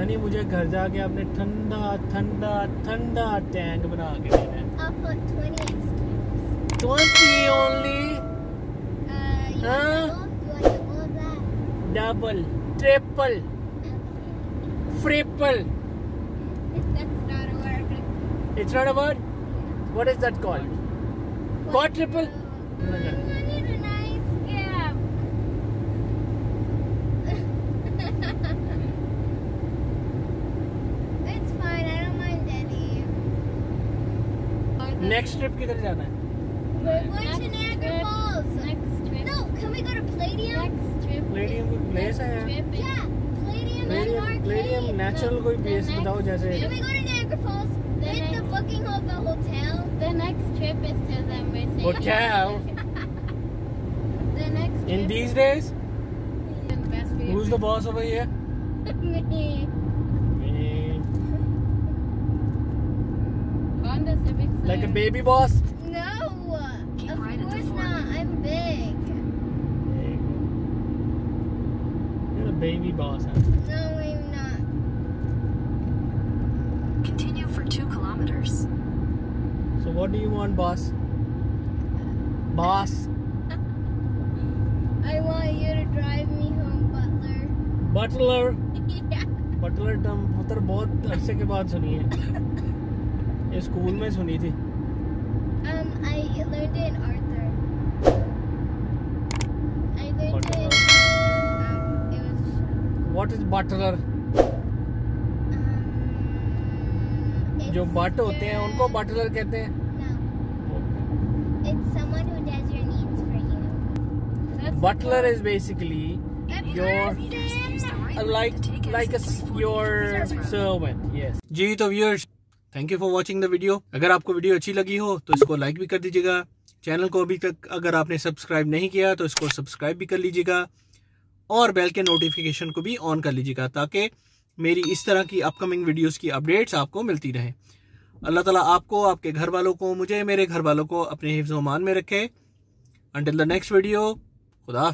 हनी मुझे घर जाके आपने ठंडा ठंडा ठंडा टैंक बना के देना है। Double triple fripple it's not a word what is that called quadruple next trip किधर जाना है We're going to Niagara Falls. Next trip. No, can we go to Next trip. Palladium कोई प्लेस है Palladium natural कोई place बताओ जैसे we go to Niagara Falls? The the next- booking hotel. The next trip is to the Mercedes. Hotel? The next in trip these the who's the boss over here Me. like a are- baby boss No, of course not. I'm big. you're a baby boss huh? No, I'm not. Continue for two kilometers. so what do you want boss boss I want you to drive me home, Butler. butler yeah. Butler term पुत्र बहुत अरसे के बाद सुनी है आपने school में सुनी थी। Um, I learned What is butler? Um, जो बट होते हैं उनको बटलर कहते हैं। Butler is basically your like like your servant yes जी तो viewers thank you for watching the video अगर आपको वीडियो अच्छी लगी हो तो इसको लाइक भी कर दीजिएगा। चैनल को अभी तक अगर आपने सब्सक्राइब नहीं किया तो इसको सब्सक्राइब भी कर लीजिएगा। और बेल के नोटिफिकेशन को भी ऑन कर लीजिएगा, ताकि मेरी इस तरह की अपकमिंग वीडियोस की अपडेट्स आपको मिलती रहें। अल्लाह ताला आपको, आपके घर वालों को, मुझे, मेरे घर वालों को अपने हिफ्ज़ मान में रखे। अंटिल द नेक्स्ट वीडियो खुदा